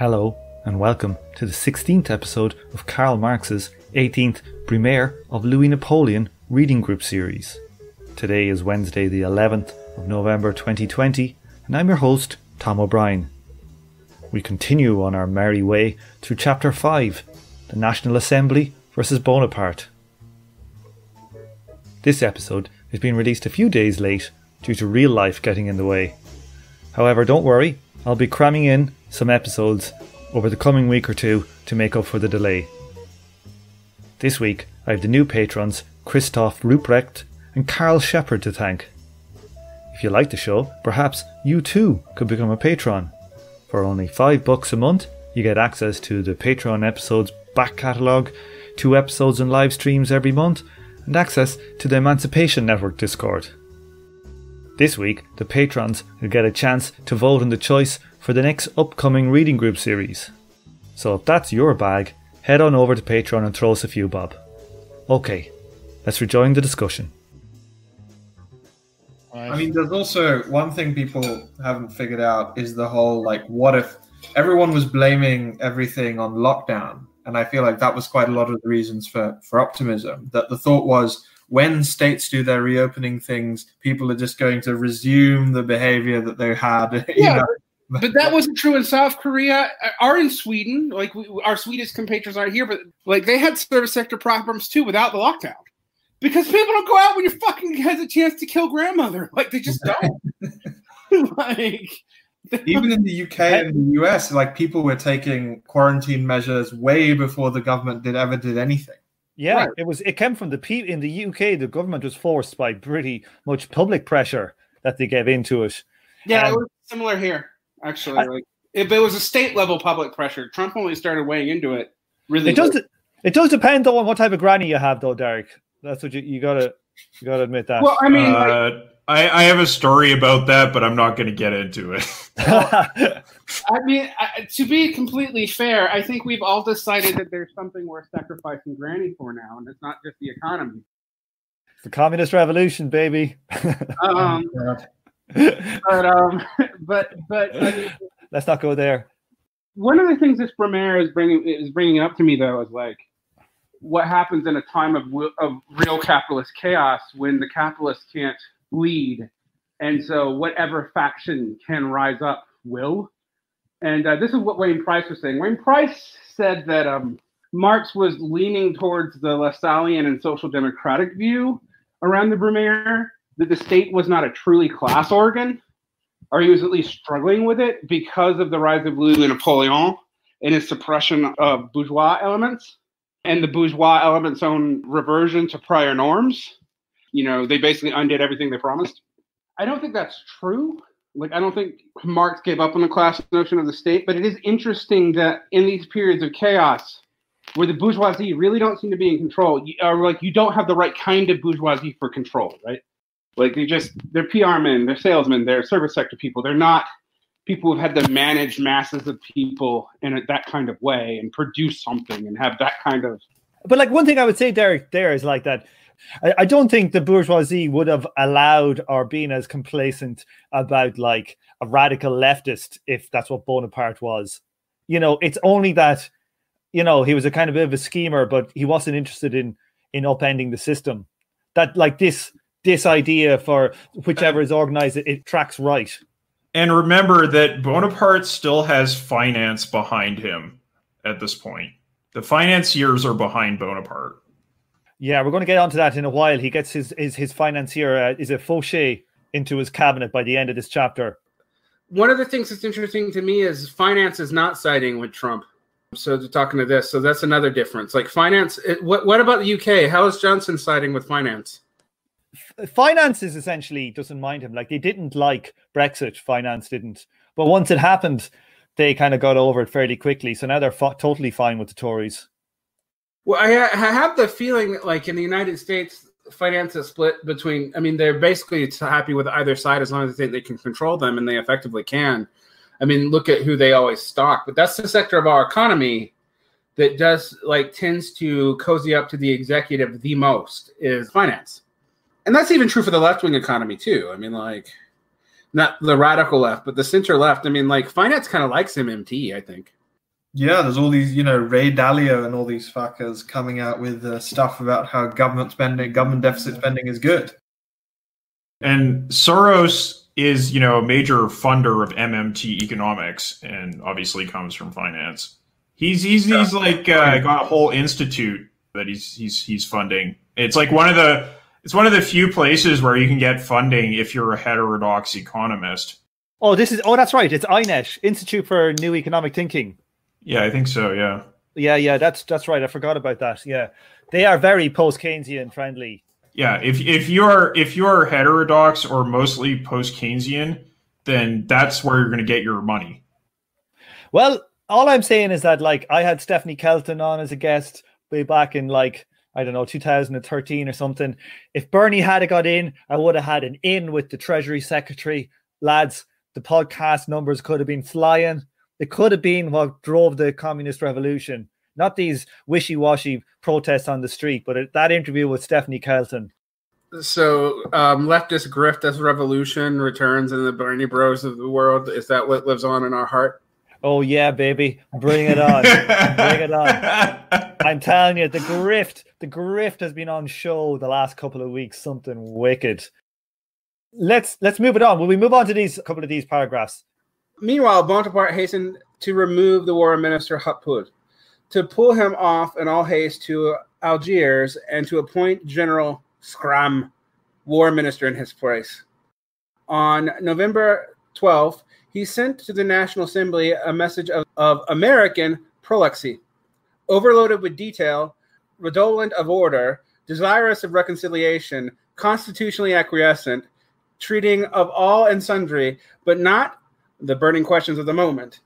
Hello, and welcome to the 16th episode of Karl Marx's 18th Brumaire of Louis Napoleon reading group series. Today is Wednesday, the 11th of November 2020, and I'm your host, Tom O'Brien. We continue on our merry way through Chapter 5 The National Assembly versus Bonaparte. This episode has been released a few days late due to real life getting in the way. However, don't worry, I'll be cramming in some episodes over the coming week or two to make up for the delay. This week, I have the new patrons Christoph Ruprecht and Carl Shepard to thank. If you like the show, perhaps you too could become a patron. For only 5 bucks a month, you get access to the Patreon episodes back catalogue, two episodes and live streams every month, and access to the Emancipation Network Discord. This week, the patrons will get a chance to vote on the choice for the next upcoming reading group series. So if that's your bag, head on over to Patreon and throw us a few bob. Okay, let's rejoin the discussion. I mean, there's also one thing people haven't figured out is the whole like, what if everyone was blaming everything on lockdown? And I feel like that was quite a lot of the reasons for for optimism. That the thought was when states do their reopening things, people are just going to resume the behavior that they had. you Yeah, know? But that wasn't true in South Korea or in Sweden. Like we, our Swedish compatriots aren't here, but like they had service sector problems too without the lockdown. Because people don't go out when your fucking has a chance to kill grandmother. Like they just don't. like even in the UK and the US, like people were taking quarantine measures way before the government did ever did anything. Yeah, Right. it was. It came from the pe in the UK. The government was forced by pretty much public pressure that they gave into it. yeah, it Um, was similar here actually. I- like if it was a state level public pressure, Trump only started weighing into it. Really, It does. It does depend though on what type of granny you have, though, Derek. That's what you, you gotta you gotta admit that. Well, I mean, like, uh, I, I have a story about that, but I'm not going to get into it. I mean, I, to be completely fair, I think we've all decided that there's something worth sacrificing Granny for now, and it's not just the economy. the communist revolution, baby. Um, but um, but but I mean, Let's not go there. one of the things this Brumaire is bringing is bringing up to me though is like what happens in a time of of real capitalist chaos when the capitalists can't lead, and so whatever faction can rise up will. And uh, this is what Wayne Price was saying. Wayne Price said that um, Marx was leaning towards the Lassallean and social democratic view around the Brumaire, that the state was not a truly class organ, or he was at least struggling with it because of the rise of Louis Napoleon and his suppression of bourgeois elements and the bourgeois elements' own reversion to prior norms. You know, they basically undid everything they promised. I don't think that's true. Like, I don't think Marx gave up on the class notion of the state, but it is interesting that in these periods of chaos, where the bourgeoisie really don't seem to be in control, or like you don't have the right kind of bourgeoisie for control, right? Like they just they're PR men, they're salesmen, they're service sector people. They're not people who've had to manage masses of people in that kind of way and produce something and have that kind of But like one thing I would say, Derek, there is like that. I, I don't think the bourgeoisie would have allowed or been as complacent about like a radical leftist if that's what Bonaparte was. You know, it's only that, you know, he was a kind of bit of a schemer, but he wasn't interested in in upending the system. That like this this idea for whichever is organized, it, it tracks right. and remember that Bonaparte still has finance behind him at this point. The financiers are behind Bonaparte. Yeah, we're going to get onto that in a while. He gets his his, his financier uh, is a Fauché into his cabinet by the end of this chapter. one of the things that's interesting to me is finance is not siding with Trump. So they're talking to this, so that's another difference. Like finance, it, what what about the UK? How is Johnson siding with finance? Finance is essentially doesn't mind him. Like they didn't like Brexit, finance didn't. But once it happened, they kind of got over it fairly quickly. So now they're fo- totally fine with the Tories. Well, I, I have the feeling that, like in the United States, finance is split between. I mean, they're basically happy with either side as long as they think they can control them, and they effectively can. I mean, look at who they always stock. But that's the sector of our economy that does like tends to cozy up to the executive the most is finance, and that's even true for the left wing economy too. I mean, like not the radical left, but the center left. I mean, like finance kind of likes MMT. I think. Yeah, there's all these, you know, Ray Dalio and all these fuckers coming out with uh, stuff about how government spending, government deficit spending is good. And Soros is, you know, a major funder of MMT economics, and obviously comes from finance. He's he's he's like uh, got a whole institute that he's he's he's funding. It's like one of the it's one of the few places where you can get funding if you're a heterodox economist. Oh, this is oh, that's right. It's INET, Institute for New Economic Thinking. Yeah, I think so. Yeah. Yeah, yeah, that's that's right. I forgot about that. Yeah, they are very post Keynesian friendly. Yeah, if if you're if you're heterodox or mostly post Keynesian, then that's where you're going to get your money. Well, all I'm saying is that like I had Stephanie Kelton on as a guest way back in like I don't know 2013 or something. If Bernie had got in, I would have had an in with the Treasury Secretary. Lads, the podcast numbers could have been flying. It could have been what drove the communist revolution, not these wishy-washy protests on the street, but that interview with Stephanie Kelton. So, um, leftist grift as revolution returns in the Bernie Bros of the world. Is that what lives on in our heart? Oh yeah, baby, bring it on, bring it on. I'm telling you, the grift, the grift has been on show the last couple of weeks. Something wicked. Let's let's move it on. Will we move on to these couple of these paragraphs? Meanwhile, Bonaparte hastened to remove the war minister Hutput, to pull him off in all haste to Algiers, and to appoint General Schramm, war minister, in his place. On November 12th, he sent to the National Assembly a message of, of American prolixity, overloaded with detail, redolent of order, desirous of reconciliation, constitutionally acquiescent, treating of all and sundry, but not the burning questions of the moment.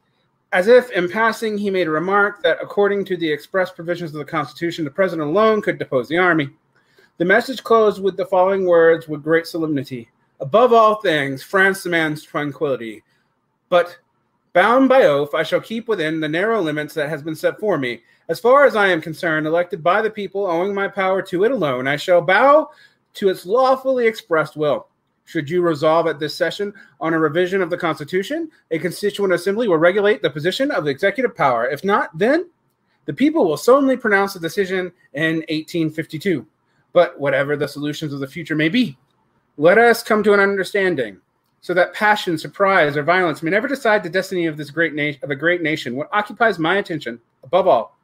As if in passing, he made a remark that according to the express provisions of the Constitution, the president alone could depose the army. The message closed with the following words with great solemnity Above all things, France demands tranquility. But bound by oath, I shall keep within the narrow limits that has been set for me. As far as I am concerned, elected by the people, owing my power to it alone, I shall bow to its lawfully expressed will. Should you resolve at this session on a revision of the Constitution, a constituent assembly will regulate the position of the executive power. If not, then the people will solemnly pronounce the decision in 1852. But whatever the solutions of the future may be, let us come to an understanding so that passion, surprise, or violence may never decide the destiny of this great nation of a great nation. What occupies my attention, above all,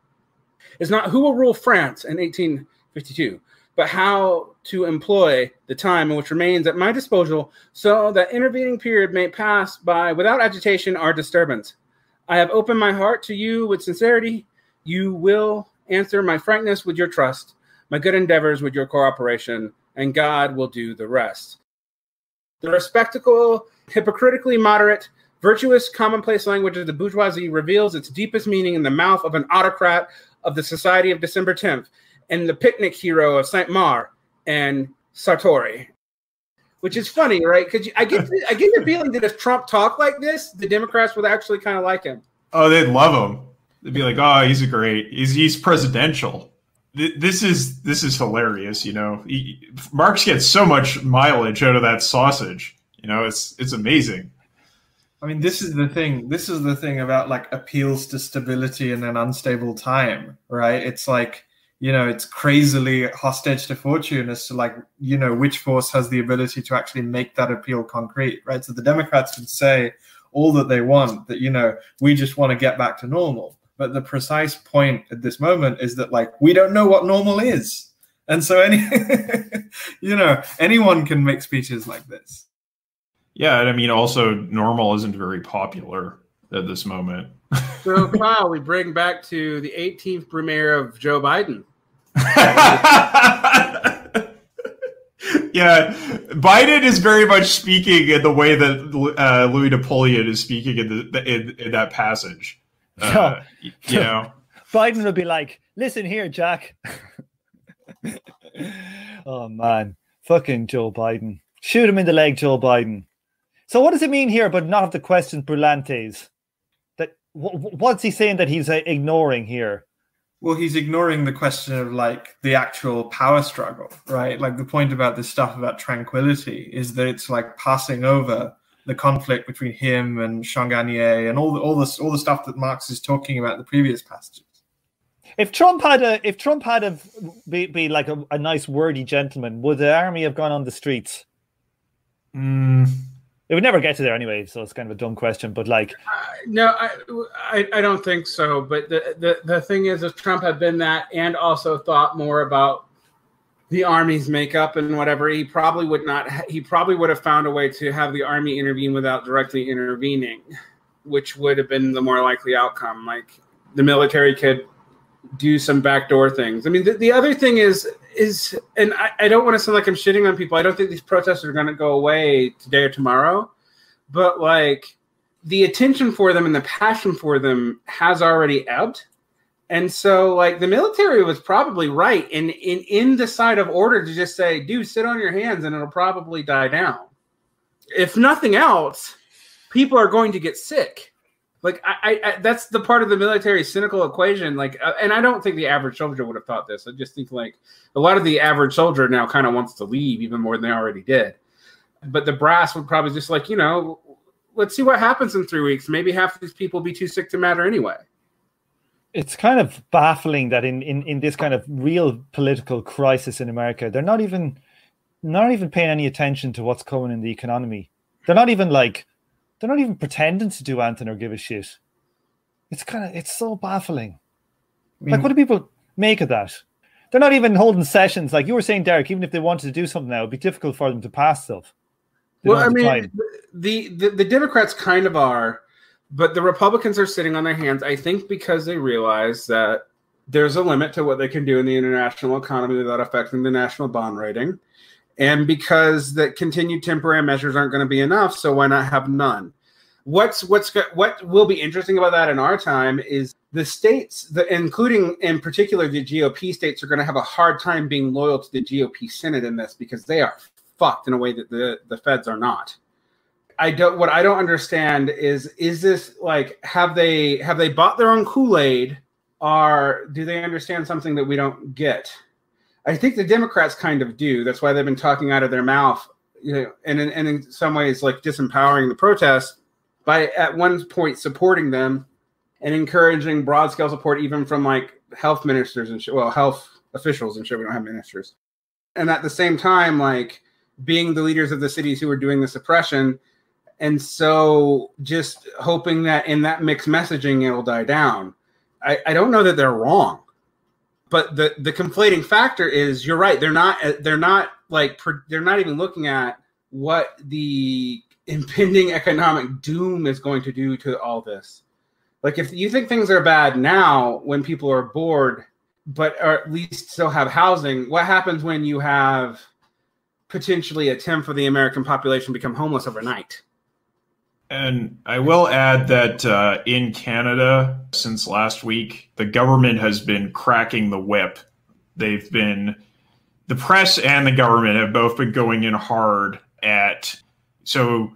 is not who will rule France in 1852, but how to employ the time which remains at my disposal so that intervening period may pass by without agitation or disturbance. I have opened my heart to you with sincerity. You will answer my frankness with your trust, my good endeavors with your cooperation, and God will do the rest. The respectable, hypocritically moderate, virtuous, commonplace language of the bourgeoisie reveals its deepest meaning in the mouth of an autocrat of the Society of December 10th and the picnic hero of Saint Maur and Satory. Which is funny, right? Because I get the, I get the feeling that if Trump talked like this, the Democrats would actually kind of like him. Oh, they'd love him. They'd be like, "Oh, he's a great. He's he's presidential." This is this is hilarious. You know, Marx gets so much mileage out of that sausage. You know, it's it's amazing. I mean, this is the thing. This is the thing about like appeals to stability in an unstable time, right? It's like you know, it's crazily hostage to fortune as to like you know which force has the ability to actually make that appeal concrete, right? So the Democrats can say all that they want that you know we just want to get back to normal but the precise point at this moment is that like we don't know what normal is. And so any you know anyone can make speeches like this. Yeah and i mean also normal isn't very popular at this moment. So Kyle, we bring back to the 18th Brumaire of joe biden. Yeah, Biden is very much speaking in the way that uh, Louis Napoleon is speaking in the in, in that passage. Uh, you know, Biden would be like, "Listen here, Jack." oh man, fucking Joe Biden! Shoot him in the leg, Joe Biden. So what does it mean here? But not of the questions brillantes. That what's he saying that he's uh, ignoring here? Well, he's ignoring the question of like the actual power struggle, right? Like the point about this stuff about tranquility is that it's like passing over the conflict between him and Changarnier and all the all this all the stuff that Marx is talking about in the previous passages. If Trump had a if Trump had a be, be like a, a nice wordy gentleman, would the army have gone on the streets? Mm, It would never get to there anyway, so it's kind of a dumb question. But like, Uh, no, I, I I don't think so. But the, the the thing is, if Trump had been that and also thought more about the army's makeup and whatever, he probably would not. He probably would have found a way to have the army intervene without directly intervening, which would have been the more likely outcome. Like the military could do some backdoor things. I mean, the, the other thing is is, and I, I don't want to sound like I'm shitting on people. I don't think these protests are going to go away today or tomorrow, but like the attention for them and the passion for them has already ebbed. And so like the military was probably right in in in the side of order to just say, dude, sit on your hands and it'll probably die down. If nothing else, people are going to get sick. Like I, I, I that's the part of the military cynical equation. Like, uh, and I don't think the average soldier would have thought this. I just think like a lot of the average soldier now kind of wants to leave even more than they already did. But the brass would probably just like, you know, let's see what happens in three weeks. Maybe half of these people will be too sick to matter anyway. It's kind of baffling that in, in, in this kind of real political crisis in America, they're not even not even paying any attention to what's coming in the economy. They're not even like they're not even pretending to do anything or give a shit. It's kind of it's so baffling. Like, what do people make of that? They're not even holding sessions. Like you were saying, Derek, even if they wanted to do something now, it'd be difficult for them to pass stuff. They well, I mean, the, the the Democrats kind of are, but the Republicans are sitting on their hands. I think because they realize that there's a limit to what they can do in the international economy without affecting the national bond rating, and because that continued temporary measures aren't going to be enough. So why not have none? What's what's what will be interesting about that in our time is the states, the, including in particular the GOP states, are going to have a hard time being loyal to the GOP Senate in this because they are fucked in a way that the the feds are not. I don't what I don't understand is is this like have they have they bought their own Kool-Aid or do they understand something that we don't get? I think the Democrats kind of do. That's why they've been talking out of their mouth, you know, and in, and in some ways like disempowering the protest by at one point supporting them and encouraging broad scale support even from like health ministers and shit, well health officials and shit. We don't have ministers, and at the same time like being the leaders of the cities who are doing the suppression and so just hoping that in that mixed messaging it'll die down. I, I don't know that they're wrong but the the conflating factor is you're right they're not uh, they're not like they're not even looking at what the impending economic doom is going to do to all this. Like if you think things are bad now when people are bored but or at least still have housing what happens when you have potentially a tenth of the american population become homeless overnight And I will add that uh, in Canada, since last week, the government has been cracking the whip. They've been, the press and the government have both been going in hard at, so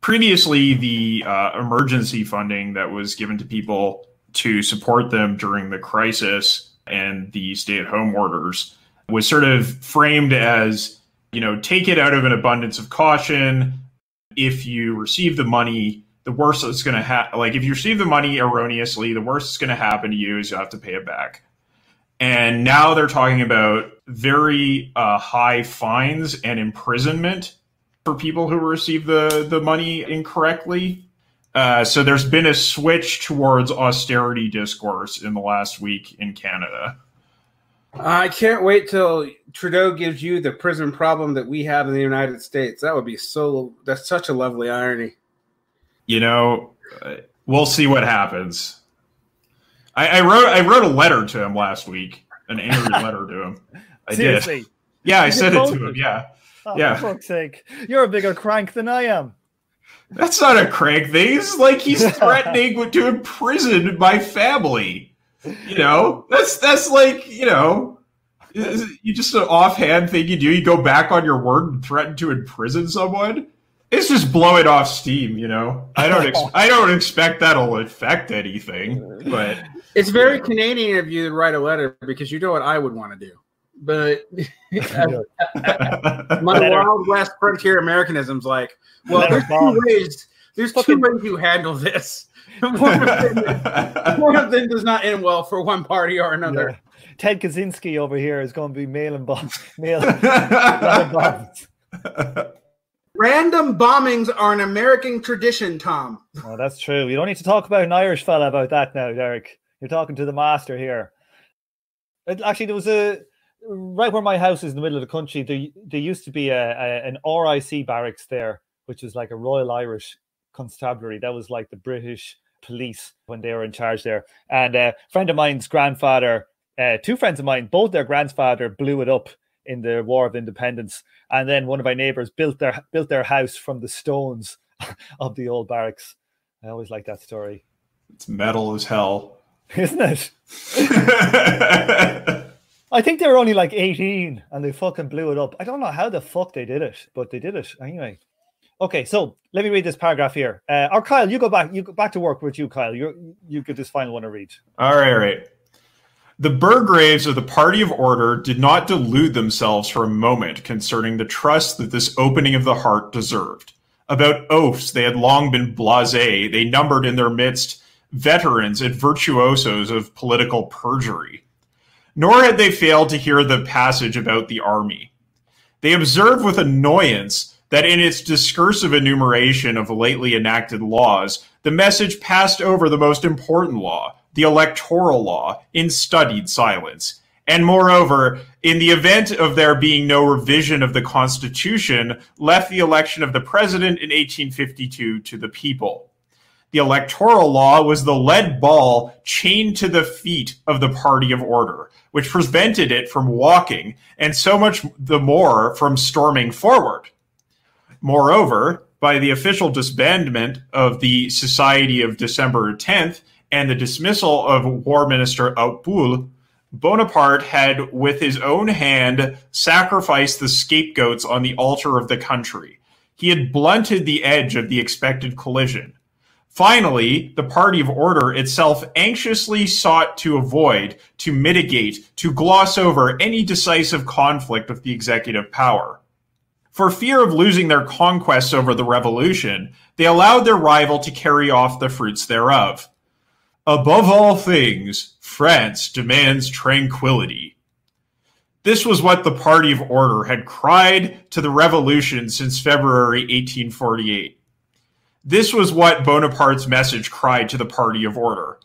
previously, the uh, emergency funding that was given to people to support them during the crisis and the stay at home orders was sort of framed as, you know, take it out of an abundance of caution if you receive the money, the worst that's going to happen. Like if you receive the money erroneously, the worst that's going to happen to you is you have to pay it back. And now they're talking about very uh, high fines and imprisonment for people who receive the the money incorrectly. Uh, so there's been a switch towards austerity discourse in the last week in Canada. I can't wait till Trudeau gives you the prison problem that we have in the United States. That would be so. That's such a lovely irony. you know, uh, we'll see what happens. I, I wrote I wrote a letter to him last week, an angry letter to him. I Seriously. did. Yeah, I You sent it to him. Yeah, Oh, Yeah. For fuck's sake. You're a bigger crank than I am. that's not a crank thing. It's like he's threatening to imprison my family. You know, that's that's like you know, you just an offhand thing you do. You go back on your word and threaten to imprison someone. It's just blow it off steam. You know, I don't ex- I don't expect that'll affect anything, but. It's very Canadian of you to write a letter because you know what I would want to do. but my Better. wild west frontier Americanism's like, well, Better there's bomb. two ways. There's Fucking- two ways you handle this. One, of them, one of them does not end well for one party or another. Yeah. Ted Kaczynski over here is going to be mailing bombs. Mail, mailing bombs. Random bombings are an American tradition, Tom. Oh, that's true. You don't need to talk about an Irish fella about that now, Derek. You're talking to the master here. It- actually, there was a right where my house is in the middle of the country. There, there used to be a, a an RIC barracks there, which was like a Royal Irish Constabulary. That was like the British police when they were in charge there. And a friend of mine's grandfather, uh, two friends of mine, both their grandfather blew it up in the War of Independence. And then one of my neighbors built their built their house from the stones of the old barracks. I always like that story, it's metal as hell. isn't it? I think they were only like 18 and they fucking blew it up. I don't know how the fuck they did it, but they did it anyway. Okay, so let me read this paragraph here. Uh, or Kyle, you go back. You go back to work with you, Kyle. You you get this final one to read. All right, all right. The Burgraves of the Party of Order did not delude themselves for a moment concerning the trust that this opening of the heart deserved. About oaths, they had long been blasé. They numbered in their midst veterans and virtuosos of political perjury. Nor had they failed to hear the passage about the army. They observed with annoyance that in its discursive enumeration of lately enacted laws, the message passed over the most important law, the electoral law, in studied silence. And moreover, in the event of there being no revision of the Constitution, left the election of the president in 1852 to the people. The electoral law was the lead ball chained to the feet of the party of order, which prevented it from walking, and so much the more from storming forward. Moreover, by the official disbandment of the Society of December 10th and the dismissal of War Minister Hautpoul, Bonaparte had, with his own hand, sacrificed the scapegoats on the altar of the country. He had blunted the edge of the expected collision. Finally, the party of order itself anxiously sought to avoid, to mitigate, to gloss over any decisive conflict with the executive power. For fear of losing their conquests over the revolution, they allowed their rival to carry off the fruits thereof. Above all things, France demands tranquility. This was what the Party of Order had cried to the revolution since February 1848. This was what Bonaparte's message cried to the Party of Order.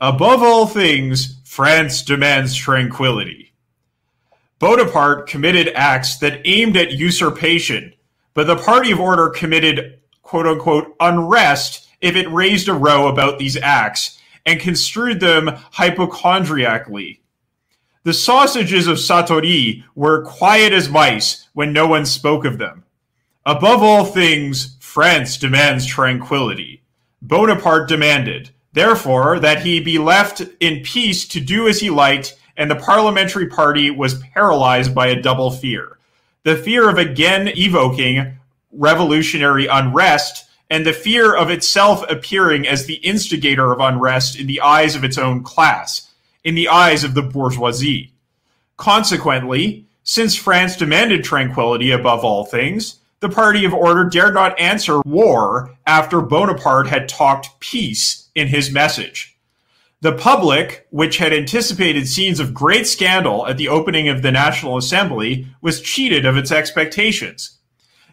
Above all things, France demands tranquility. Bonaparte committed acts that aimed at usurpation, but the Party of Order committed quote unquote unrest if it raised a row about these acts and construed them hypochondriacally. The sausages of Satory were quiet as mice when no one spoke of them. Above all things, France demands tranquility. Bonaparte demanded, therefore, that he be left in peace to do as he liked, and the parliamentary party was paralyzed by a double fear the fear of again evoking revolutionary unrest, and the fear of itself appearing as the instigator of unrest in the eyes of its own class, in the eyes of the bourgeoisie. Consequently, since France demanded tranquility above all things, the Party of Order dared not answer war after Bonaparte had talked peace in his message. The public, which had anticipated scenes of great scandal at the opening of the National Assembly, was cheated of its expectations.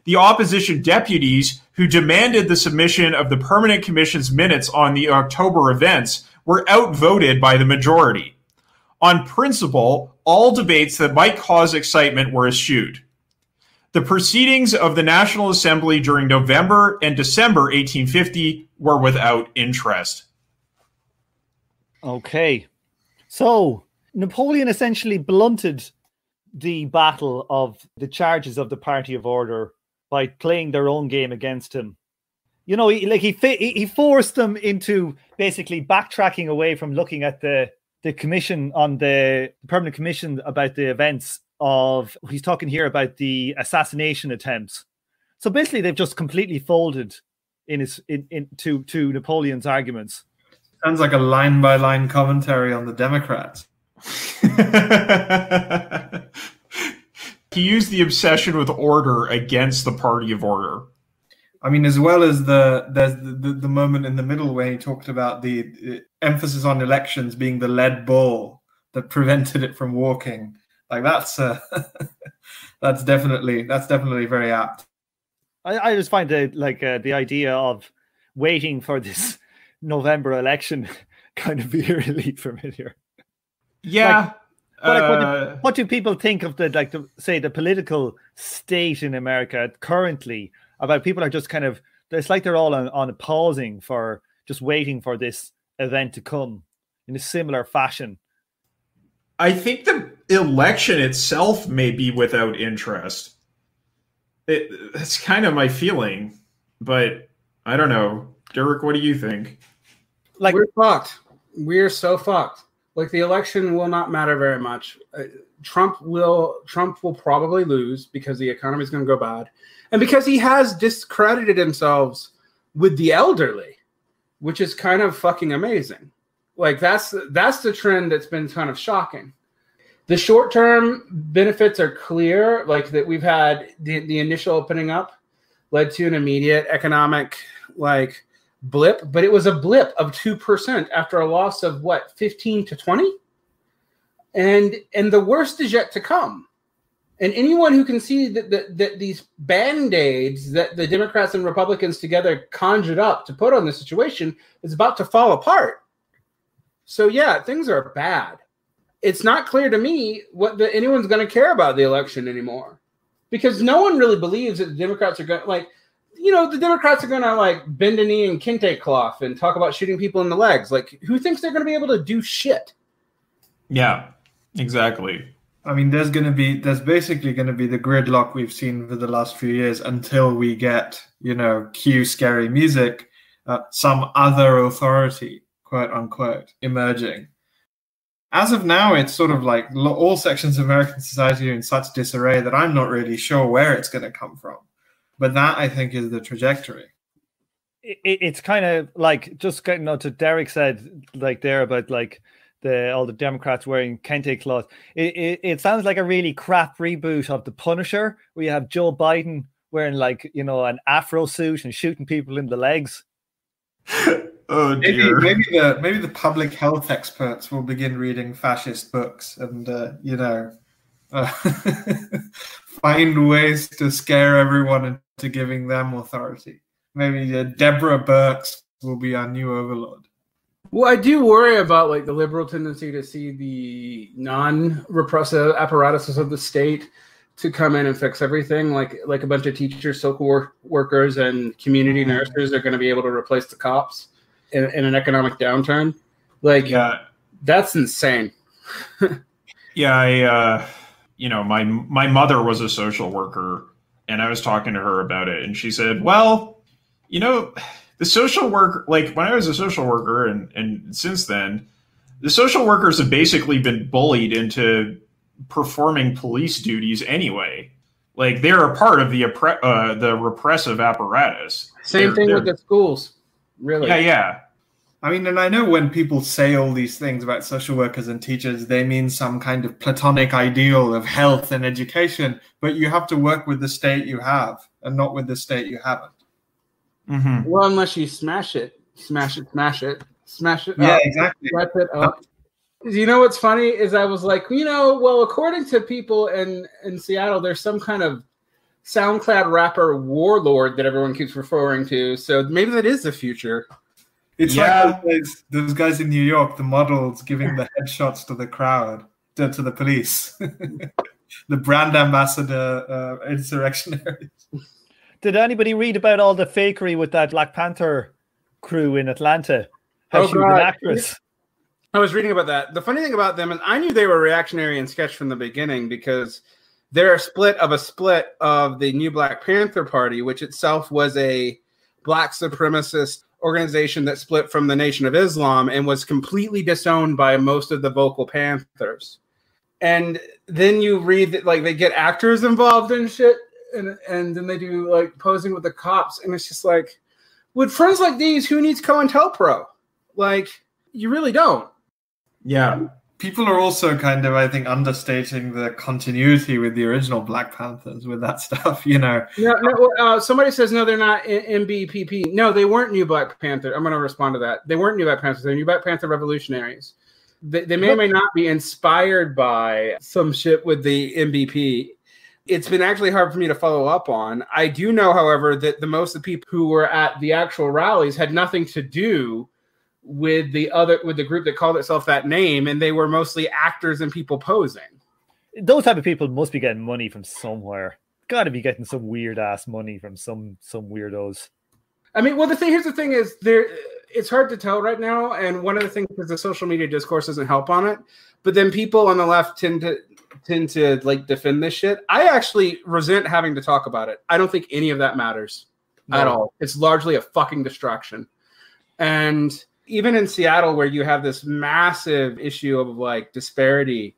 The opposition deputies who demanded the submission of the Permanent Commission's minutes on the October events were outvoted by the majority. On principle, all debates that might cause excitement were eschewed. The proceedings of the National Assembly during November and December 1850 were without interest. Okay. So Napoleon essentially blunted the battle of the charges of the Party of Order by playing their own game against him. You know, he, like he he forced them into basically backtracking away from looking at the the commission on the permanent commission about the events of he's talking here about the assassination attempts. So basically, they've just completely folded in his in, in to to Napoleon's arguments. Sounds like a line by line commentary on the Democrats. he used the obsession with order against the party of order. I mean, as well as the there's the, the, the moment in the middle where he talked about the, the emphasis on elections being the lead ball that prevented it from walking. Like that's uh, that's definitely that's definitely very apt. I, I just find the like uh, the idea of waiting for this November election kind of eerily familiar. Yeah. Like, what, uh, do, what do people think of the like the say the political state in America currently? About people are just kind of it's like they're all on, on pausing for just waiting for this event to come in a similar fashion. I think the election itself may be without interest. It, that's kind of my feeling, but I don't know. Derek, what do you think? Like we're fucked. We're so fucked. Like the election will not matter very much. Uh, Trump will Trump will probably lose because the economy is going to go bad, and because he has discredited himself with the elderly, which is kind of fucking amazing. Like that's that's the trend that's been kind of shocking. The short term benefits are clear, like that we've had the, the initial opening up led to an immediate economic like blip, but it was a blip of 2% after a loss of what, 15 to 20? And and the worst is yet to come. And anyone who can see that, that, that these band-aids that the Democrats and Republicans together conjured up to put on the situation is about to fall apart. So yeah, things are bad. It's not clear to me what the, anyone's going to care about the election anymore, because no one really believes that the Democrats are going like you know, the Democrats are going to like bend a knee in kente cloth and talk about shooting people in the legs. Like, who thinks they're going to be able to do shit? Yeah, exactly. I mean, there's going to be there's basically going to be the gridlock we've seen for the last few years until we get you know cue scary music, uh, some other authority, quote unquote, emerging. As of now, it's sort of like all sections of American society are in such disarray that I'm not really sure where it's going to come from but that I think is the trajectory. It, it's kind of like just getting you know, to Derek said like there about like the all the Democrats wearing kente cloth. It, it, it sounds like a really crap reboot of The Punisher, where you have Joe Biden wearing like you know an afro suit and shooting people in the legs. oh maybe, dear. maybe the maybe the public health experts will begin reading fascist books and uh, you know uh, find ways to scare everyone into giving them authority. Maybe uh, Deborah Birx will be our new overlord. Well, I do worry about like the liberal tendency to see the non-repressive apparatuses of the state to come in and fix everything. Like like a bunch of teachers, social work workers, and community Mm-hmm. nurses are going to be able to replace the cops in, in an economic downturn. Like Yeah, that's insane. yeah. I, uh, you know, my my mother was a social worker, and I was talking to her about it, and she said, "Well, you know, the social work, like when I was a social worker, and and since then, the social workers have basically been bullied into performing police duties anyway. Like they're a part of the oppre- uh, the repressive apparatus. Same They're- thing they're- with the schools. Really? Yeah, yeah. I mean, and I know when people say all these things about social workers and teachers, they mean some kind of platonic ideal of health and education, but you have to work with the state you have and not with the state you haven't. hmm Well, unless you smash it, smash it, smash it, smash it. Yeah, up, exactly. Wrap it up. You know what's funny is I was like, you know, well, according to people in in Seattle, there's some kind of SoundCloud rapper warlord that everyone keeps referring to. So maybe that is the future. It's Yeah. like those guys, those guys in New York, the models giving the headshots to the crowd, to, to the police. the brand ambassador uh, insurrectionaries. Did anybody read about all the fakery with that Black Panther crew in Atlanta? How Oh, she was an actress. I was reading about that. The funny thing about them is I knew they were reactionary and sketch from the beginning because they're a split of a split of the new Black Panther Party, which itself was a black supremacist organization that split from the Nation of Islam and was completely disowned by most of the vocal Panthers. And then you read that like they get actors involved in shit and and then they do like posing with the cops and it's just like with friends like these who needs COINTELPRO? Like you really don't. Yeah. People are also kind of, I think, understating the continuity with the original Black Panthers with that stuff. You know, no, no. Uh, somebody says no, they're not NBPP. No, they weren't New Black Panther. I'm going to respond to that. They weren't New Black Panthers. They're New Black Panther revolutionaries. They, they may or may not be inspired by some shit with the NBP. It's been actually hard for me to follow up on. I do know, however, that the most of the people who were at the actual rallies had nothing to do with the other with the group that called itself that name, and they were mostly actors and people posing. Those type of people must be getting money from somewhere. Got to be getting some weird ass money from some some weirdos. I mean, well, the thing here's the thing is there. It's hard to tell right now, and one of the things is the social media discourse doesn't help on it. But then people on the left tend to tend to like defend this shit. I actually resent having to talk about it. I don't think any of that matters no. at all. It's largely a fucking distraction. And even in Seattle, where you have this massive issue of like disparity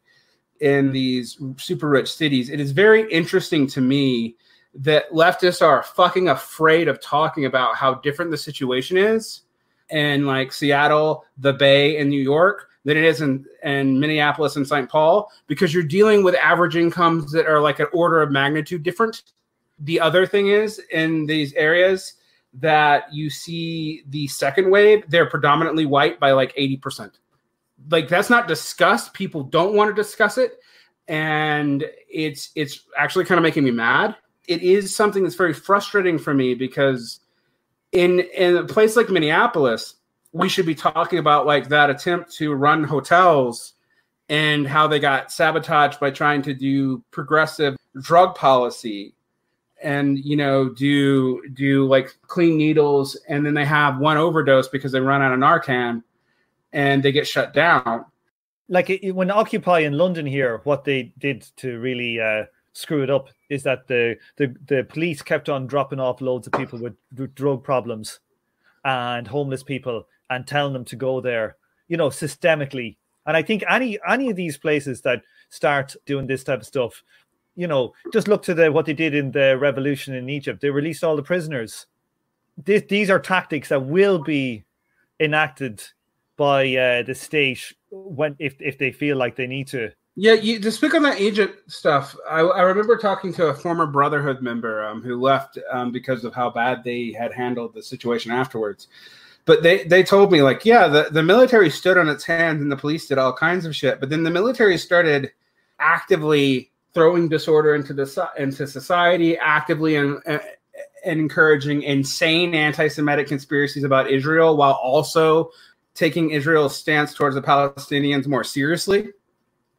in these super rich cities, it is very interesting to me that leftists are fucking afraid of talking about how different the situation is in like Seattle, the Bay, and New York than it is in, in Minneapolis and St. Paul because you're dealing with average incomes that are like an order of magnitude different. The other thing is in these areas, that you see the second wave, they're predominantly white by like 80%. Like that's not discussed. People don't want to discuss it. And it's it's actually kind of making me mad. It is something that's very frustrating for me because in in a place like Minneapolis, we should be talking about like that attempt to run hotels and how they got sabotaged by trying to do progressive drug policy and you know do do like clean needles and then they have one overdose because they run out of narcan and they get shut down. Like it, when occupy in london here what they did to really uh, screw it up is that the, the the police kept on dropping off loads of people with, with drug problems and homeless people and telling them to go there you know systemically. And i think any any of these places that start doing this type of stuff you know, just look to the what they did in the revolution in Egypt. They released all the prisoners. This, these are tactics that will be enacted by uh, the state when if if they feel like they need to. Yeah, you, to speak on that Egypt stuff, I, I remember talking to a former Brotherhood member um, who left um, because of how bad they had handled the situation afterwards. But they, they told me like, yeah, the, the military stood on its hands and the police did all kinds of shit. But then the military started actively throwing disorder into the into society, actively and, uh, and encouraging insane anti-Semitic conspiracies about Israel, while also taking Israel's stance towards the Palestinians more seriously,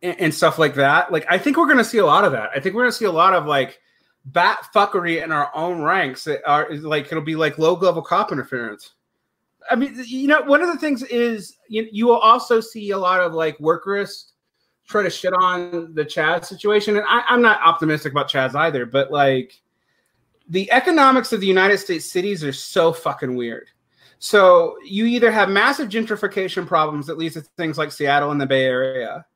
and, and stuff like that. Like, I think we're going to see a lot of that. I think we're going to see a lot of like bat fuckery in our own ranks. That are like it'll be like low level cop interference. I mean, you know, one of the things is you, you will also see a lot of like workerist try to shit on the Chaz situation, and I, I'm not optimistic about Chaz either, but like the economics of the United States cities are so fucking weird. So you either have massive gentrification problems that leads to things like Seattle and the Bay Area.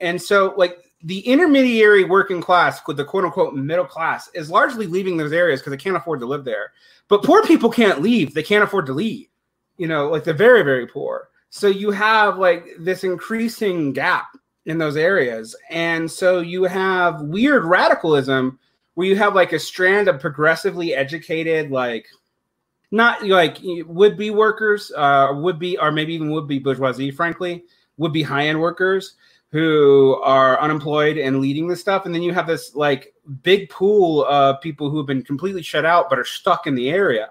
And so like the intermediary working class, with the quote unquote middle class, is largely leaving those areas because they can't afford to live there. But poor people can't leave. They can't afford to leave. You know, like the very, very poor. So you have like this increasing gap in those areas. And so you have weird radicalism where you have like a strand of progressively educated, like not like would be workers, uh, would be, or maybe even would be bourgeoisie, frankly, would be high end workers who are unemployed and leading this stuff. And then you have this like big pool of people who have been completely shut out but are stuck in the area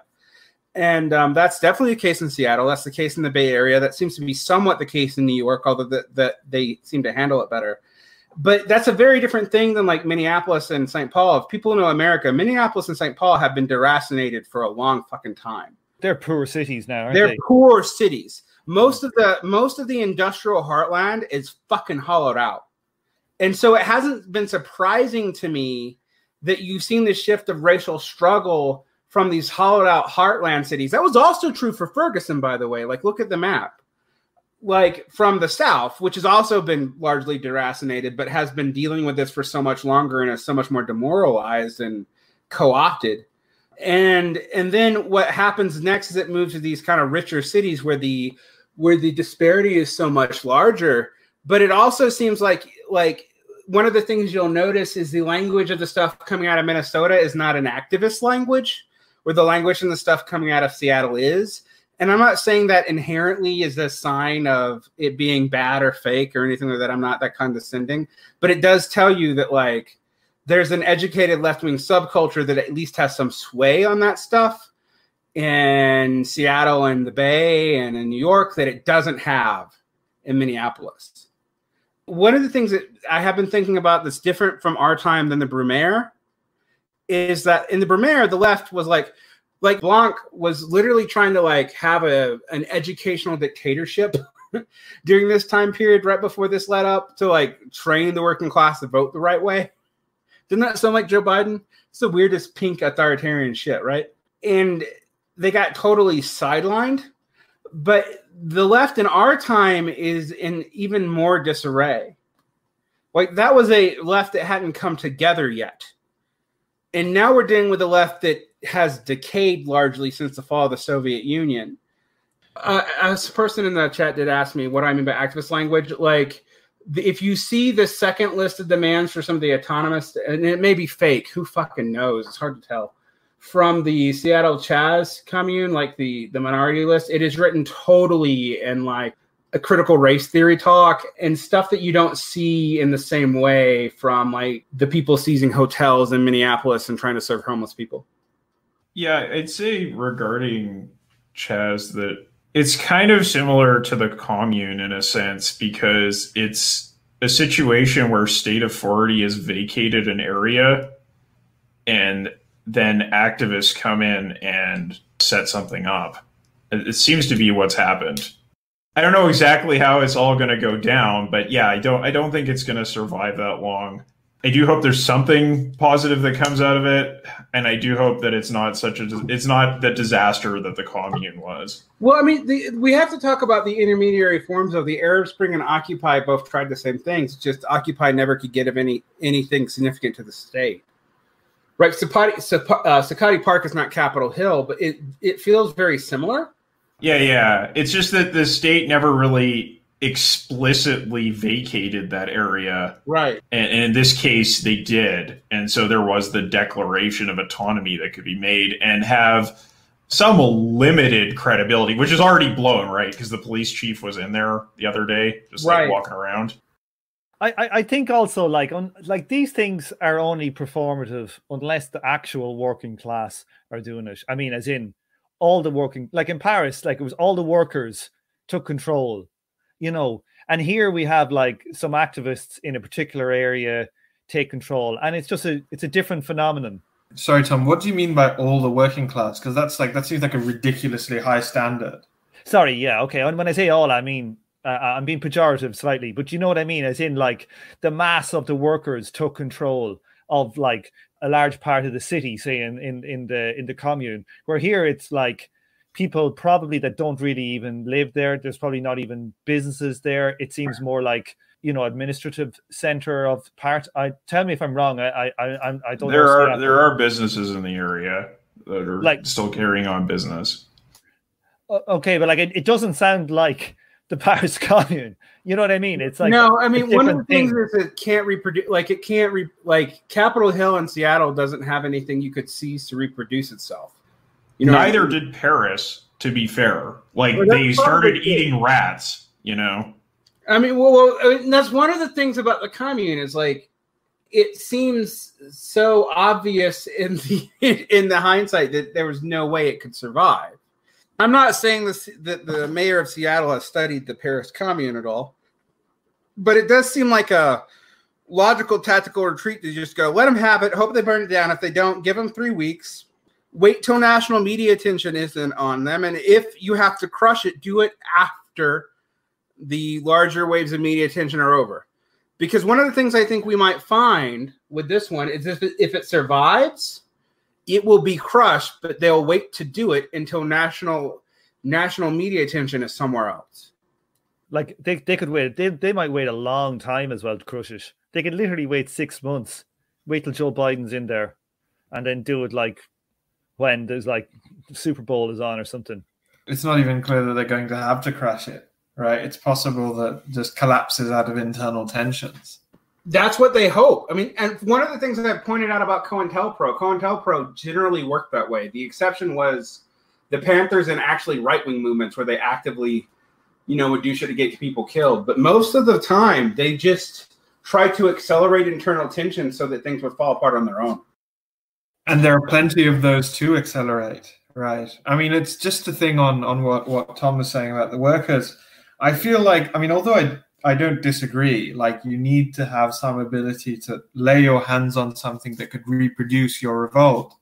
and um, that's definitely the case in Seattle. That's the case in the Bay Area. That seems to be somewhat the case in New York, although that the, they seem to handle it better. But that's a very different thing than like Minneapolis and St. Paul. If people know America, Minneapolis and St. Paul have been deracinated for a long fucking time. They're poor cities now. They're they? poor cities. Most of the most of the industrial heartland is fucking hollowed out, and so it hasn't been surprising to me that you've seen the shift of racial struggle from these hollowed out heartland cities. That was also true for Ferguson, by the way. Like, look at the map. Like from the south, which has also been largely deracinated, but has been dealing with this for so much longer and is so much more demoralized and co-opted. And and then what happens next is it moves to these kind of richer cities where the where the disparity is so much larger but it also seems like like one of the things you'll notice is the language of the stuff coming out of Minnesota is not an activist language, where the language and the stuff coming out of Seattle is. And I'm not saying that inherently is a sign of it being bad or fake or anything like that. I'm not that condescending, but it does tell you that like there's an educated left wing subculture that at least has some sway on that stuff in Seattle and the Bay and in New York that it doesn't have in Minneapolis. One of the things that I have been thinking about that's different from our time than the Brumaire is that in the Brumaire, the left was like, like Blanc was literally trying to like have a an educational dictatorship during this time period right before this led up to like train the working class to vote the right way. Didn't that sound like Joe Biden? It's the weirdest pink authoritarian shit, right? And they got totally sidelined. But the left in our time is in even more disarray. Like that was a left that hadn't come together yet. And now we're dealing with a left that has decayed largely since the fall of the Soviet Union. Uh, as a person in the chat did ask me what I mean by activist language, like if you see the second list of demands for some of the autonomous, and it may be fake, who fucking knows? It's hard to tell. From the Seattle Chaz commune, like the the minority list, it is written totally in like a critical race theory talk and stuff that you don't see in the same way from like the people seizing hotels in Minneapolis and trying to serve homeless people. Yeah, I'd say regarding Chaz that it's kind of similar to the commune in a sense because it's a situation where state authority has vacated an area and then activists come in and set something up. It seems to be what's happened. I don't know exactly how it's all going to go down, but yeah, I don't I don't think it's going to survive that long. I do hope there's something positive that comes out of it, and I do hope that it's not such a it's not the disaster that the commune was. Well, I mean, the, we have to talk about the intermediary forms of the Arab Spring and Occupy. Both tried the same things. Just Occupy never could get of any anything significant to the state. Right, Zuccotti, uh, Park is not Capitol Hill, but it it feels very similar. Yeah, yeah. It's just that the state never really explicitly vacated that area. Right. And, and, in this case, they did. And so there was the declaration of autonomy that could be made and have some limited credibility, which is already blown, right? Because the police chief was in there the other day, just right. like walking around. I, I think also like on like these things are only performative unless the actual working class are doing it. I mean, as in all the working like in Paris, like it was all the workers took control you know. And here we have like some activists in a particular area take control, and it's just a it's a different phenomenon. Sorry, Tom. What do you mean by all the working class? Because that's like that seems like a ridiculously high standard. Sorry, yeah, okay. And when I say all, I mean uh, I'm being pejorative slightly, but you know what I mean, as in like the mass of the workers took control of like a large part of the city, say in in, in the in the commune. Where here it's like people probably that don't really even live there. There's probably not even businesses there. It seems more like you know administrative center of part. I tell me if I'm wrong. I I I, I don't. There are there are businesses in the area that are like still carrying on business. Okay, but like it, it doesn't sound like the Paris Commune. You know what I mean? It's like no. I mean, one of the things thing. is it can't reproduce. Like it can't re like Capitol Hill in Seattle doesn't have anything you could seize to reproduce itself. You know, neither did Paris. To be fair, like well, they started eating rats. You know. I mean, well, well I mean, that's one of the things about the commune is like it seems so obvious in the in the hindsight that there was no way it could survive. I'm not saying this that the mayor of Seattle has studied the Paris Commune at all, but it does seem like a logical tactical retreat to just go let them have it, hope they burn it down. If they don't, give them three weeks, wait till national media attention isn't on them. And if you have to crush it, do it after the larger waves of media attention are over. Because one of the things I think we might find with this one is if it, if it survives, it will be crushed, but they'll wait to do it until national national media attention is somewhere else. Like they, they could wait, they, they might wait a long time as well to crush it. They could literally wait six months, wait till Joe Biden's in there, and then do it like when there's like Super Bowl is on or something. It's not even clear that they're going to have to crash it. right? It's possible that just collapses out of internal tensions. That's what they hope. I mean, and one of the things that I pointed out about COINTELPRO, COINTELPRO generally worked that way. The exception was the Panthers and actually right wing movements where they actively, you know, would do shit to get people killed. But most of the time, they just try to accelerate internal tension so that things would fall apart on their own. And there are plenty of those to accelerate, right? I mean, it's just the thing on on what what Tom was saying about the workers. I feel like, I mean, although I I don't disagree. Like you need to have some ability to lay your hands on something that could reproduce your revolt.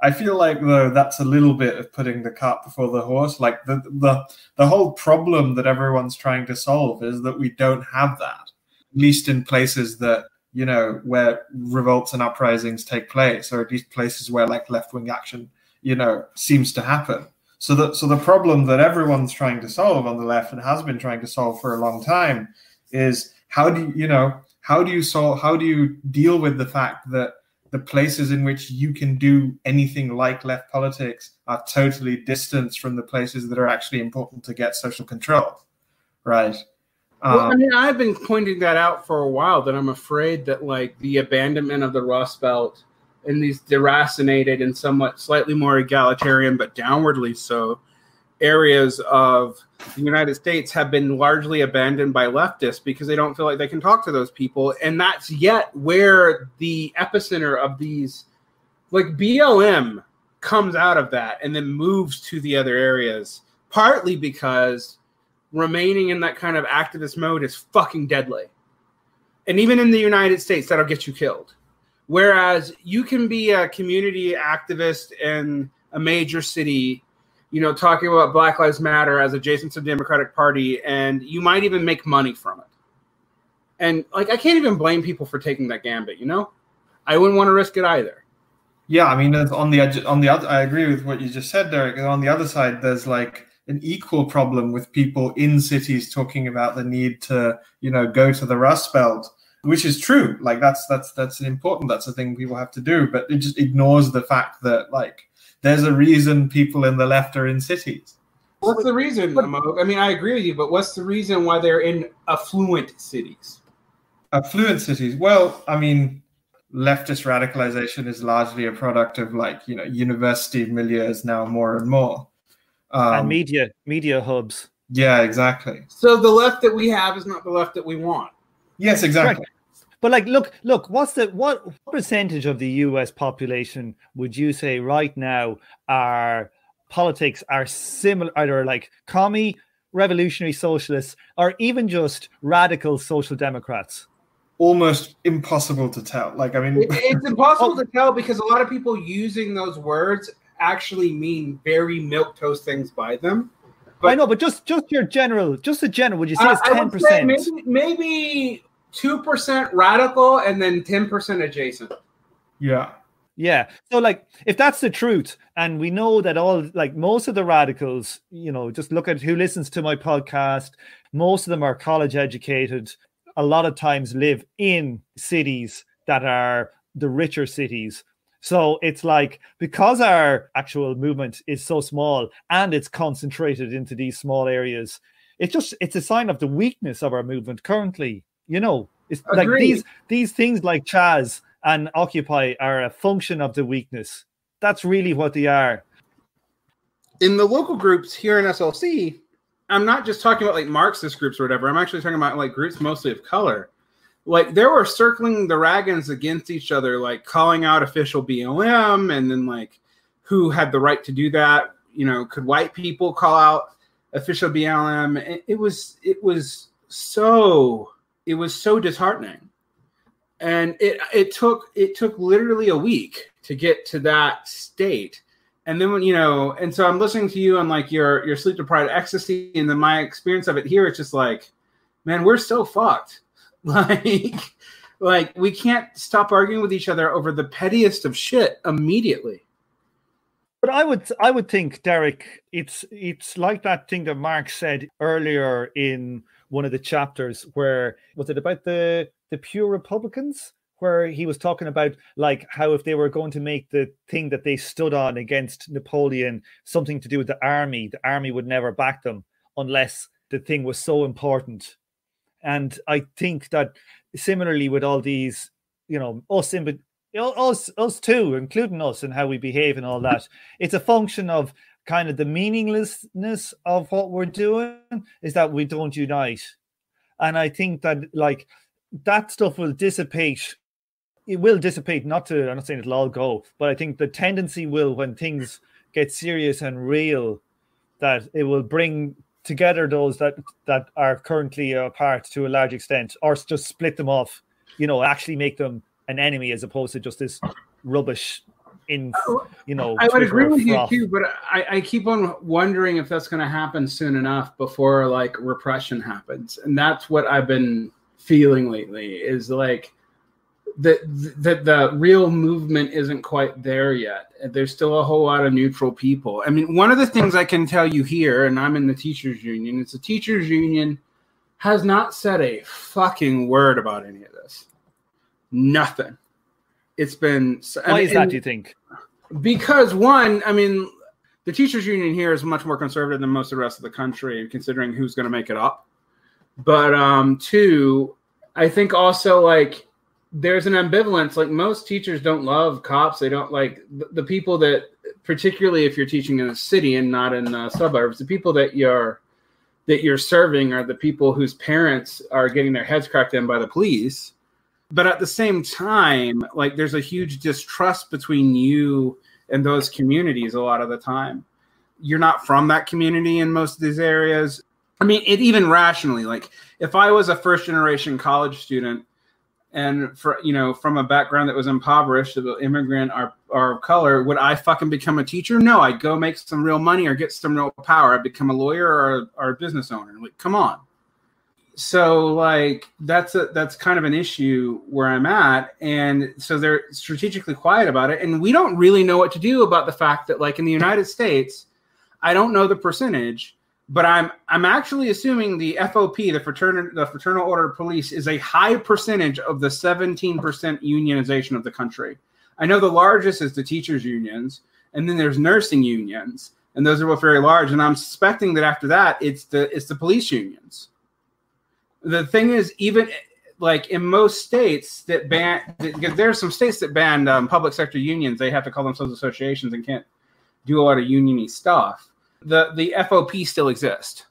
I feel like though that's a little bit of putting the cart before the horse. Like the the the whole problem that everyone's trying to solve is that we don't have that, at least in places that you know where revolts and uprisings take place, or at least places where like left wing action, you know, seems to happen. So the so the problem that everyone's trying to solve on the left and has been trying to solve for a long time is how do you, you know how do you solve how do you deal with the fact that the places in which you can do anything like left politics are totally distanced from the places that are actually important to get social control, right? Well, I um, mean, I've been pointing that out for a while that I'm afraid that like the abandonment of the Rust Belt in these deracinated and somewhat slightly more egalitarian, but downwardly so, areas of the United States have been largely abandoned by leftists because they don't feel like they can talk to those people. And that's yet where the epicenter of these, like BLM, comes out of that and then moves to the other areas, partly because remaining in that kind of activist mode is fucking deadly. And even in the United States, that'll get you killed. Whereas you can be a community activist in a major city, you know, talking about Black Lives Matter as adjacent to the Democratic Party, and you might even make money from it. And like, I can't even blame people for taking that gambit. You know, I wouldn't want to risk it either. Yeah, I mean, on the on the other, I agree with what you just said, Derrick. On the other side, there's like an equal problem with people in cities talking about the need to, you know, go to the Rust Belt which is true. Like that's that's that's an important. That's a thing people have to do. But it just ignores the fact that like there's a reason people in the left are in cities. What's the reason? I mean, I agree with you, but what's the reason why they're in affluent cities? Affluent cities. Well, I mean, leftist radicalization is largely a product of like you know university milieux now more and more, um, and media media hubs. Yeah, exactly. So the left that we have is not the left that we want. Yes, exactly. But like, look, look, what's the what percentage of the U.S. population would you say right now are politics are similar, either like commie, revolutionary socialists, or even just radical social democrats? Almost impossible to tell. Like, I mean, it's impossible to tell because a lot of people using those words actually mean very milquetoast things by them. But, I know, but just just your general, just a general. Would you say it's ten percent? Maybe, maybe two percent radical and then ten percent adjacent. Yeah. Yeah. So like if that's the truth, and we know that all like most of the radicals, you know, just look at who listens to my podcast, most of them are college educated, a lot of times live in cities that are the richer cities. So it's like because our actual movement is so small and it's concentrated into these small areas, it's just it's a sign of the weakness of our movement currently. You know, it's Agreed. like these these things like Chaz and Occupy are a function of the weakness. That's really what they are. In the local groups here in SLC, I'm not just talking about like Marxist groups or whatever. I'm actually talking about like groups mostly of color. Like there were circling the wagons against each other, like calling out official BLM, and then like who had the right to do that. You know, could white people call out official BLM? It, it was it was so it was so disheartening and it it took it took literally a week to get to that state and then when you know and so i'm listening to you on like your your sleep deprived ecstasy and then my experience of it here it's just like man we're so fucked like like we can't stop arguing with each other over the pettiest of shit immediately but I would I would think, Derrick, it's it's like that thing that Marx said earlier in one of the chapters where was it about the the pure Republicans? Where he was talking about like how if they were going to make the thing that they stood on against Napoleon something to do with the army, the army would never back them unless the thing was so important. And I think that similarly with all these, you know, us in, us, us too, including us and how we behave and all mm-hmm. that, it's a function of kind of the meaninglessness of what we're doing is that we don't unite. And I think that like that stuff will dissipate. It will dissipate, not to, I'm not saying it'll all go, but I think the tendency will, when things get serious and real, that it will bring together those that that are currently apart to a large extent, or just split them off. You know, actually make them an enemy as opposed to just this rubbish in oh, you know i would agree with froth. you too but I, I keep on wondering if that's going to happen soon enough before like repression happens and that's what i've been feeling lately is like that that the real movement isn't quite there yet there's still a whole lot of neutral people i mean one of the things i can tell you here and i'm in the teachers union it's the teachers union has not said a fucking word about any of this nothing it's been. Why is that? Do you think? Because one, I mean, the teachers union here is much more conservative than most of the rest of the country, considering who's going to make it up. But um, two, I think also like there's an ambivalence. Like most teachers don't love cops. They don't like the, the people that, particularly if you're teaching in a city and not in the suburbs, the people that you're that you're serving are the people whose parents are getting their heads cracked in by the police but at the same time like there's a huge distrust between you and those communities a lot of the time you're not from that community in most of these areas i mean it even rationally like if i was a first generation college student and for you know from a background that was impoverished of immigrant or, or color would i fucking become a teacher? No i'd go make some real money or get some real power. I'd become a lawyer or, or a business owner. Like come on. So like that's a that's kind of an issue where i'm at. And so they're strategically quiet about it. And we don't really know what to do about the fact that like in the united states i don't know the percentage but i'm i'm actually assuming the fop the fraternal the fraternal order of police is a high percentage of the 17% unionization of the country i know the largest is the teachers unions and then there's nursing unions and those are both very large and i'm suspecting that after that it's the it's the police unions the thing is, even like in most states that ban, because there are some states that ban um, public sector unions, they have to call themselves associations and can't do a lot of uniony stuff. The the FOP still exists.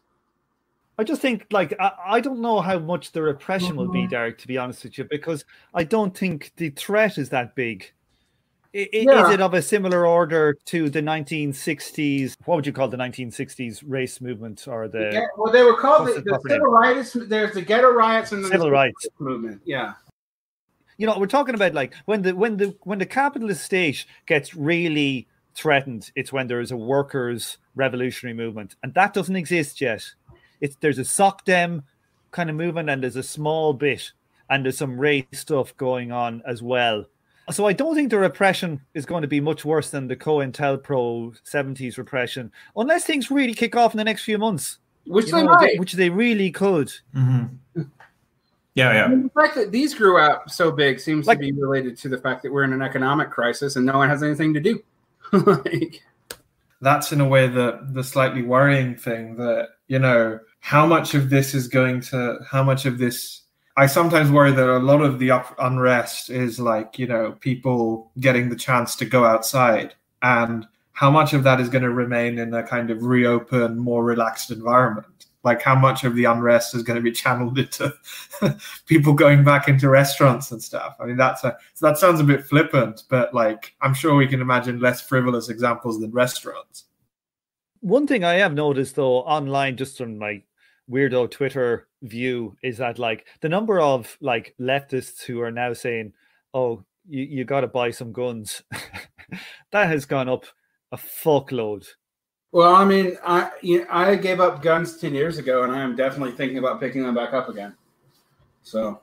I just think, like, I, I don't know how much the repression will be, mm-hmm. Derrick, to be honest with you, because I don't think the threat is that big. Yeah. Is it of a similar order to the 1960s? What would you call the 1960s race movement or the? Yeah, well, they were called the, the, civil rights. There's the ghetto riots and the civil rights movement. Yeah. You know, we're talking about like when the when the when the capitalist state gets really threatened, it's when there is a workers' revolutionary movement, and that doesn't exist yet. It's there's a SOCDEM kind of movement, and there's a small bit, and there's some race stuff going on as well so I don't think the repression is going to be much worse than the COINTELPRO 70s repression, unless things really kick off in the next few months. Which they know, might. Which they really could. Mm-hmm. Yeah, yeah. the fact that these grew up so big seems like, to be related to the fact that we're in an economic crisis and no one has anything to do. like, That's in a way the the slightly worrying thing that you know how much of this is going to how much of this I sometimes worry that a lot of the up, unrest is like, you know, people getting the chance to go outside and how much of that is going to remain in a kind of reopen, more relaxed environment. Like how much of the unrest is going to be channeled into people going back into restaurants and stuff. I mean, that's a so that sounds a bit flippant, but like I'm sure we can imagine less frivolous examples than restaurants. One thing I have noticed though online, just from my weirdo Twitter view is that like the number of like leftists who are now saying, "Oh, you, you got to buy some guns," that has gone up a fuckload. Well, I mean, I you know, I gave up guns ten years ago, and I am definitely thinking about picking them back up again. So,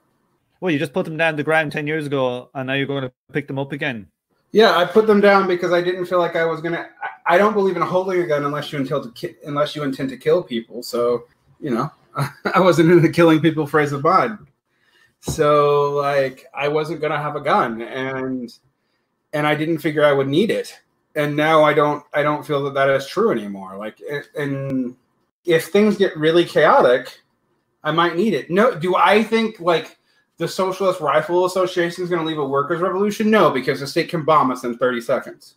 well, you just put them down the ground ten years ago, and now you're going to pick them up again. Yeah, I put them down because I didn't feel like I was gonna. I, I don't believe in holding a gun unless you intend to ki- unless you intend to kill people. So you know, I wasn't into killing people phrase of bond. So like I wasn't gonna have a gun and and I didn't figure I would need it. And now I don't I don't feel that that is true anymore. Like and if things get really chaotic, I might need it. No, do I think like the Socialist Rifle Association is going to leave a workers' revolution? No, because the state can bomb us in 30 seconds.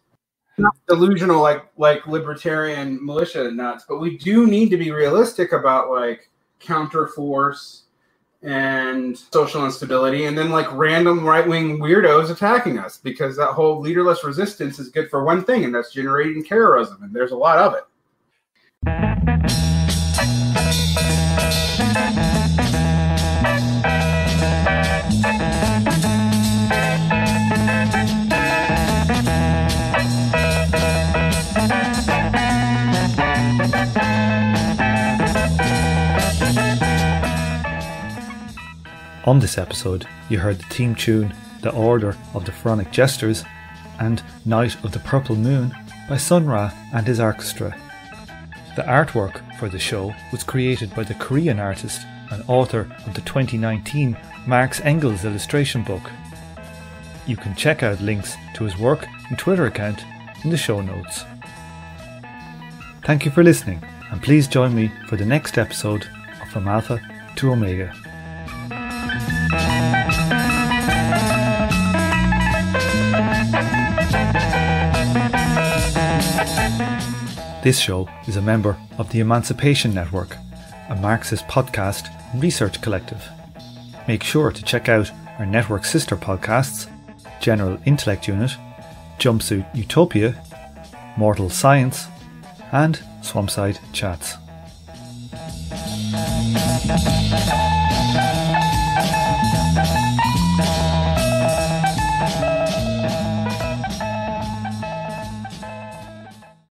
Not delusional like like libertarian militia nuts, but we do need to be realistic about like counterforce and social instability, and then like random right wing weirdos attacking us because that whole leaderless resistance is good for one thing, and that's generating terrorism, and there's a lot of it. On this episode, you heard the theme tune The Order of the Pharaonic Jesters and Night of the Purple Moon by Sun Ra and his orchestra. The artwork for the show was created by the Korean artist and author of the 2019 Marx Engels illustration book. You can check out links to his work and Twitter account in the show notes. Thank you for listening, and please join me for the next episode of From Alpha to Omega. This show is a member of the Emancipation Network, a Marxist podcast and research collective. Make sure to check out our network sister podcasts General Intellect Unit, Jumpsuit Utopia, Mortal Science, and Swampside Chats.